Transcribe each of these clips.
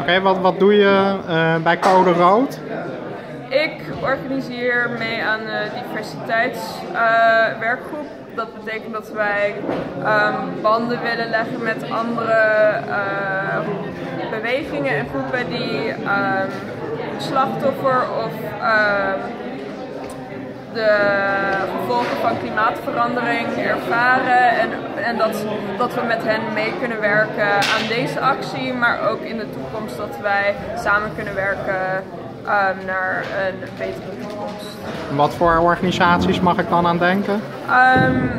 Oké, wat, wat doe je uh, bij Code Rood? Ik organiseer mee aan de diversiteitswerkgroep. Uh, dat betekent dat wij um, banden willen leggen met andere uh, bewegingen en groepen die um, slachtoffer of de van klimaatverandering ervaren en, en dat, dat we met hen mee kunnen werken aan deze actie, maar ook in de toekomst dat wij samen kunnen werken um, naar een betere toekomst. Wat voor organisaties mag ik dan aan denken? Um,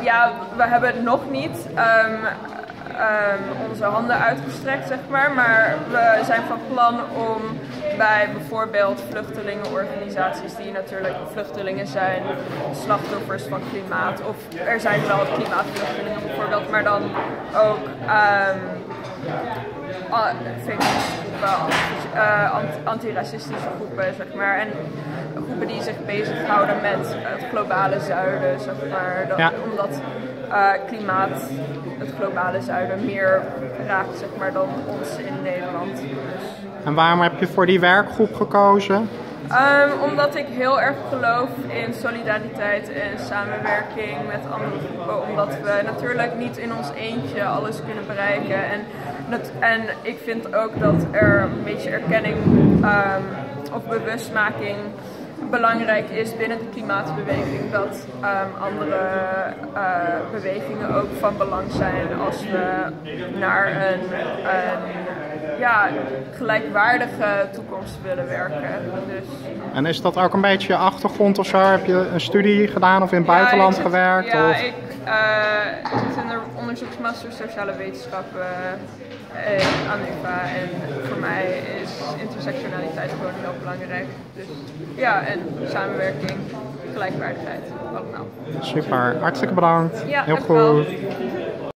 ja, we hebben het nog niet um, onze handen uitgestrekt, zeg maar. Maar we zijn van plan om bij bijvoorbeeld vluchtelingenorganisaties die natuurlijk vluchtelingen zijn, slachtoffers van klimaat. Of er zijn wel klimaatvluchtelingen bijvoorbeeld, maar dan ook um, groepen, uh, antiracistische groepen, zeg maar. En groepen die zich bezighouden met het globale zuiden, zeg maar. Dat, ja. Omdat uh, klimaat het globale zuiden meer raakt, zeg maar, dan ons in Nederland. Dus. En waarom heb je voor die werkgroep gekozen? Um, omdat ik heel erg geloof in solidariteit en samenwerking met andere groepen. Omdat we natuurlijk niet in ons eentje alles kunnen bereiken. En, dat, en ik vind ook dat er een beetje erkenning um, of bewustmaking belangrijk is binnen de klimaatbeweging dat um, andere uh, bewegingen ook van belang zijn als we naar een, een ja, gelijkwaardige toekomst willen werken. Dus. En is dat ook een beetje je achtergrond of zo? Heb je een studie gedaan of in het ja, buitenland zit, gewerkt? Ja, of? ik uh, zit in de onderzoeksmaster sociale wetenschappen uh, aan de UvA. En voor mij is intersectionaliteit gewoon heel belangrijk. Dus ja, en samenwerking, gelijkwaardigheid, allemaal. Super, hartstikke bedankt. Ja, heel goed. Wel.